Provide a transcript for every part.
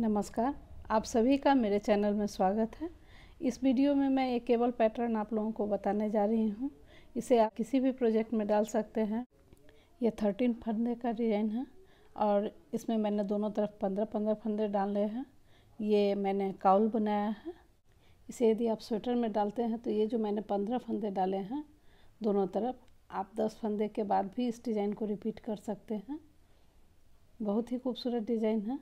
नमस्कार। आप सभी का मेरे चैनल में स्वागत है। इस वीडियो में मैं एक केबल पैटर्न आप लोगों को बताने जा रही हूँ। इसे आप किसी भी प्रोजेक्ट में डाल सकते हैं। यह थर्टीन फंदे का डिज़ाइन है और इसमें मैंने दोनों तरफ़ पंद्रह पंद्रह फंदे डाले हैं। ये मैंने काउल बनाया है। इसे यदि आप स्वेटर में डालते हैं तो ये जो मैंने पंद्रह फंदे डाले हैं, दोनों तरफ़, आप दस फंदे के बाद भी इस डिज़ाइन को रिपीट कर सकते हैं। बहुत ही खूबसूरत डिज़ाइन है।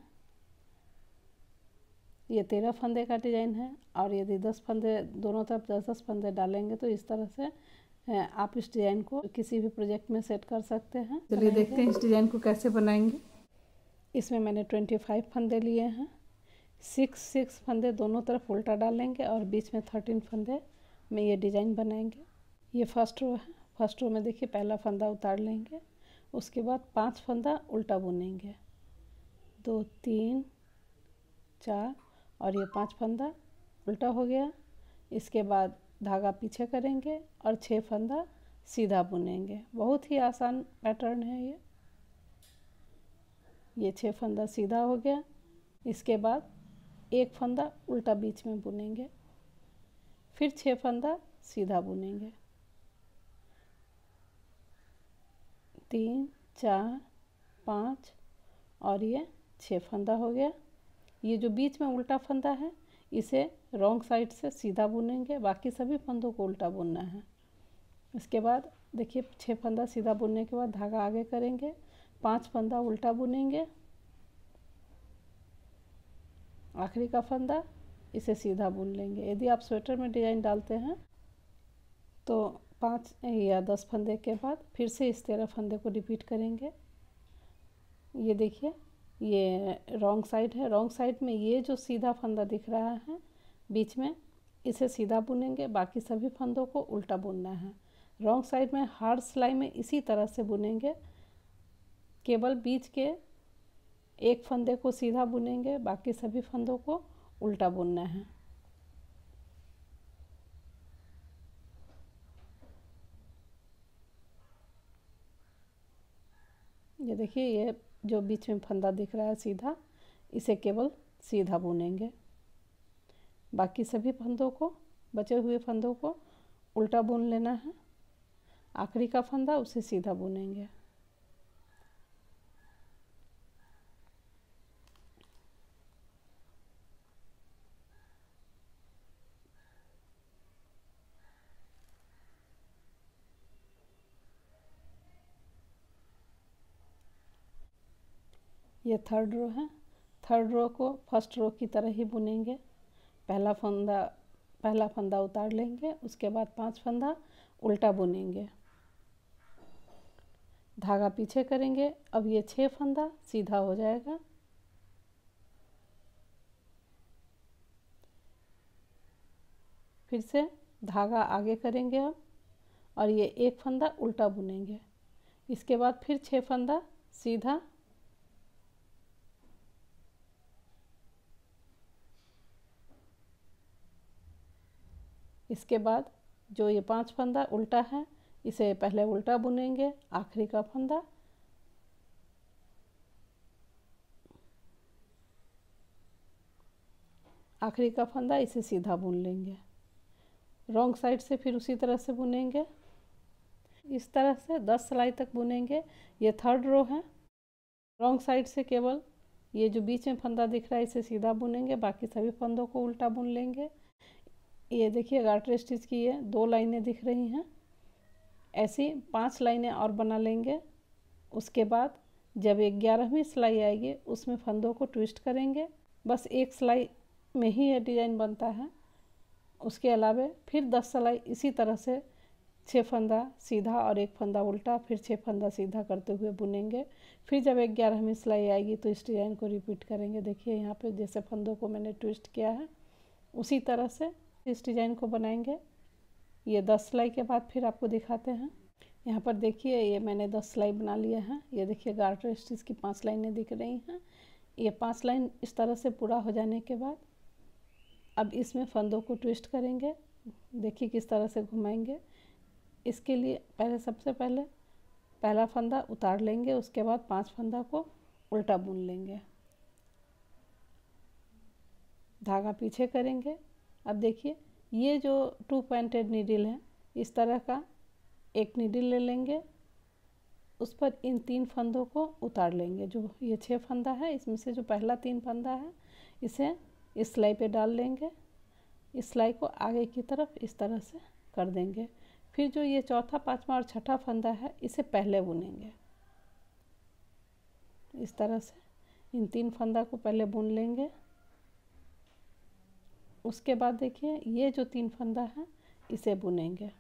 ये तेरह फंदे का डिज़ाइन है और यदि दस फंदे दोनों तरफ़ दस दस फंदे डालेंगे तो इस तरह से आप इस डिज़ाइन को किसी भी प्रोजेक्ट में सेट कर सकते हैं। चलिए देखते हैं इस डिज़ाइन को कैसे बनाएँगे। इसमें मैंने ट्वेंटी फाइव फंदे लिए हैं। सिक्स सिक्स फंदे दोनों तरफ़ उल्टा डालेंगे और बीच में थर्टीन फंदे में ये डिज़ाइन बनाएँगे। ये फ़र्स्ट रो है। फ़र्स्ट रो में देखिए पहला फंदा उतार लेंगे। उसके बाद पाँच फंदा उल्टा बुनेंगे। दो तीन चार और ये पाँच फंदा उल्टा हो गया। इसके बाद धागा पीछे करेंगे और छः फंदा सीधा बुनेंगे। बहुत ही आसान पैटर्न है ये। ये छः फंदा सीधा हो गया। इसके बाद एक फंदा उल्टा बीच में बुनेंगे। फिर छः फंदा सीधा बुनेंगे। तीन, चार, पाँच और ये छः फंदा हो गया। ये जो बीच में उल्टा फंदा है, इसे रॉन्ग साइड से सीधा बुनेंगे। बाकी सभी फंदों को उल्टा बुनना है। इसके बाद देखिए छः फंदा सीधा बुनने के बाद धागा आगे करेंगे। पाँच फंदा उल्टा बुनेंगे। आखिरी का फंदा, इसे सीधा बुन लेंगे। यदि आप स्वेटर में डिज़ाइन डालते हैं तो पाँच या दस फंदे के बाद फिर से इस तेरह फंदे को रिपीट करेंगे। ये देखिए ये रॉन्ग साइड है। रॉन्ग साइड में ये जो सीधा फंदा दिख रहा है, बीच में, इसे सीधा बुनेंगे। बाकी सभी फंदों को उल्टा बुनना है। रॉन्ग साइड में हार्ड सिलाई में इसी तरह से बुनेंगे। केवल बीच के एक फंदे को सीधा बुनेंगे। बाकी सभी फंदों को उल्टा बुनना है। ये देखिए, ये जो बीच में फंदा दिख रहा है सीधा, इसे केवल सीधा बुनेंगे। बाकी सभी फंदों को, बचे हुए फंदों को उल्टा बुन लेना है। आखिरी का फंदा उसे सीधा बुनेंगे। ये थर्ड रो है। थर्ड रो को फ़र्स्ट रो की तरह ही बुनेंगे। पहला फंदा पहला फंदा उतार लेंगे, उसके बाद पाँच फंदा उल्टा बुनेंगे। धागा पीछे करेंगे। अब ये छः फंदा सीधा हो जाएगा। फिर से धागा आगे करेंगे अब और ये एक फंदा उल्टा बुनेंगे। इसके बाद फिर छः फंदा सीधा इसके बाद जो ये पाँच फंदा उल्टा है, इसे पहले उल्टा बुनेंगे, आखिरी का फंदा। आखिरी का फंदा इसे सीधा बुन लेंगे। रॉन्ग साइड से फिर उसी तरह से बुनेंगे। इस तरह से दस सिलाई तक बुनेंगे। ये थर्ड रो है। रॉन्ग साइड से केवल ये जो बीच में फंदा दिख रहा है, इसे सीधा बुनेंगे। बाकी सभी फंदों को उल्टा बुन लेंगे। ये देखिए गार्टर स्टिच की है दो लाइनें दिख रही हैं। ऐसी पाँच लाइनें और बना लेंगे। उसके बाद जब एक ग्यारहवीं सिलाई आएगी, उसमें फंदों को ट्विस्ट करेंगे। बस एक सिलाई में ही यह डिज़ाइन बनता है। उसके अलावा फिर दस सिलाई इसी तरह से छः फंदा सीधा और एक फंदा उल्टा, फिर छः फंदा सीधा करते हुए बुनेंगे। फिर जब एक ग्यारहवीं सिलाई आएगी तो इस डिज़ाइन को रिपीट करेंगे। देखिए, यहाँ पे जैसे फंदों को मैंने ट्विस्ट किया है, उसी तरह से इस डिज़ाइन को बनाएँगे। ये दस सिलाई के बाद फिर आपको दिखाते हैं। यहाँ पर देखिए, ये मैंने दस सिलाई बना लिया है। ये देखिए, गार्टर स्टिच की पाँच लाइनें दिख रही हैं। ये पाँच लाइन इस तरह से पूरा हो जाने के बाद अब इसमें फंदों को ट्विस्ट करेंगे। देखिए किस तरह से घुमाएँगे। इसके लिए पहले, सबसे पहले पहला फंदा उतार लेंगे, उसके बाद पाँच फंदा को उल्टा बुन लेंगे। धागा पीछे करेंगे। अब देखिए, ये जो टू पॉइंटेड नीडल है, इस तरह का एक नीडल ले लेंगे, उस पर इन तीन फंदों को उतार लेंगे। जो ये छः फंदा है, इसमें से जो पहला तीन फंदा है, इसे इस सिलाई पे डाल लेंगे। इस सिलाई को आगे की तरफ़ इस तरह से कर देंगे। फिर जो ये चौथा, पांचवा और छठा फंदा है, इसे पहले बुनेंगे। इस तरह से इन तीन फंदा को पहले बुन लेंगे। उसके बाद देखिए, ये जो तीन फंदा है, इसे बुनेंगे।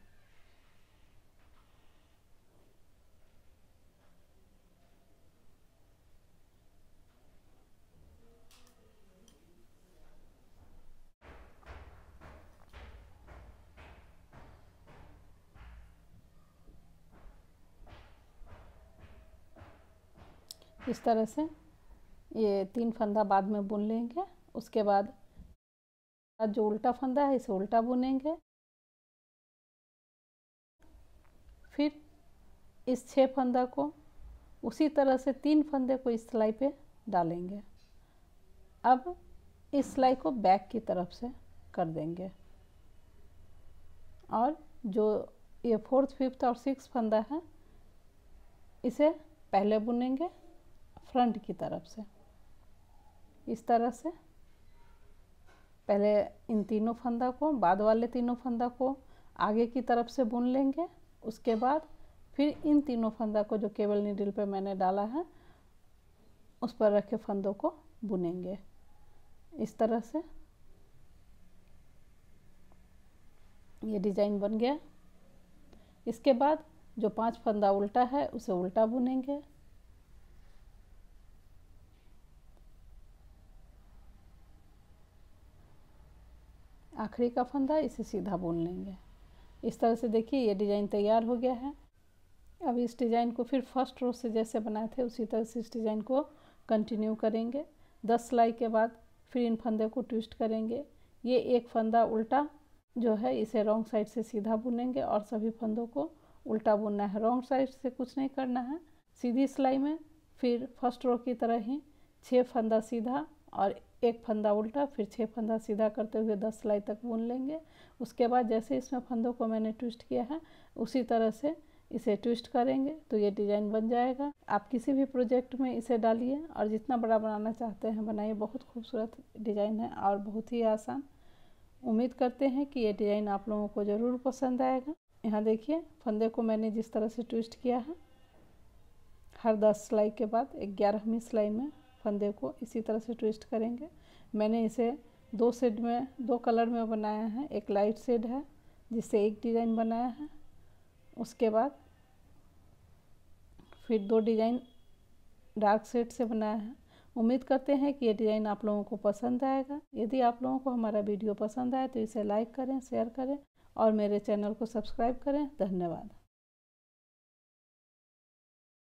इस तरह से ये तीन फंदा बाद में बुन लेंगे। उसके बाद जो उल्टा फंदा है, इसे उल्टा बुनेंगे। फिर इस छः फंदा को, उसी तरह से तीन फंदे को इस सिलाई पे डालेंगे। अब इस सिलाई को बैक की तरफ़ से कर देंगे। और जो ये फोर्थ, फिफ्थ और सिक्स फंदा है, इसे पहले बुनेंगे फ्रंट की तरफ़ से। इस तरह से पहले इन तीनों फंदा को, बाद वाले तीनों फंदा को आगे की तरफ़ से बुन लेंगे। उसके बाद फिर इन तीनों फंदा को जो केबल नीडल पे मैंने डाला है, उस पर रखे फंदों को बुनेंगे। इस तरह से ये डिज़ाइन बन गया। इसके बाद जो पाँच फंदा उल्टा है, उसे उल्टा बुनेंगे। आखिरी का फंदा, इसे सीधा बुन लेंगे। इस तरह से देखिए, ये डिज़ाइन तैयार हो गया है। अब इस डिज़ाइन को फिर फ़र्स्ट रो से जैसे बनाए थे, उसी तरह से इस डिज़ाइन को कंटिन्यू करेंगे। दस सिलाई के बाद फिर इन फंदे को ट्विस्ट करेंगे। ये एक फंदा उल्टा जो है, इसे रॉन्ग साइड से सीधा बुनेंगे और सभी फंदों को उल्टा बुनना है। रॉन्ग साइड से कुछ नहीं करना है। सीधी सिलाई में फिर फ़र्स्ट रो की तरह ही छः फंदा सीधा और एक फंदा उल्टा, फिर छः फंदा सीधा करते हुए दस सिलाई तक बुन लेंगे। उसके बाद जैसे इसमें फंदों को मैंने ट्विस्ट किया है, उसी तरह से इसे ट्विस्ट करेंगे तो ये डिज़ाइन बन जाएगा। आप किसी भी प्रोजेक्ट में इसे डालिए और जितना बड़ा बनाना चाहते हैं, बनाइए। बहुत खूबसूरत डिज़ाइन है और बहुत ही आसान। उम्मीद करते हैं कि ये डिज़ाइन आप लोगों को ज़रूर पसंद आएगा। यहाँ देखिए, फंदे को मैंने जिस तरह से ट्विस्ट किया है, हर दस सिलाई के बाद ग्यारहवीं सिलाई में फंदे को इसी तरह से ट्विस्ट करेंगे। मैंने इसे दो शेड में, दो कलर में बनाया है। एक लाइट शेड है, जिससे एक डिज़ाइन बनाया है। उसके बाद फिर दो डिज़ाइन डार्क शेड से बनाया है। उम्मीद करते हैं कि ये डिज़ाइन आप लोगों को पसंद आएगा। यदि आप लोगों को हमारा वीडियो पसंद आए तो इसे लाइक करें शेयर करें और मेरे चैनल को सब्सक्राइब करें। धन्यवाद।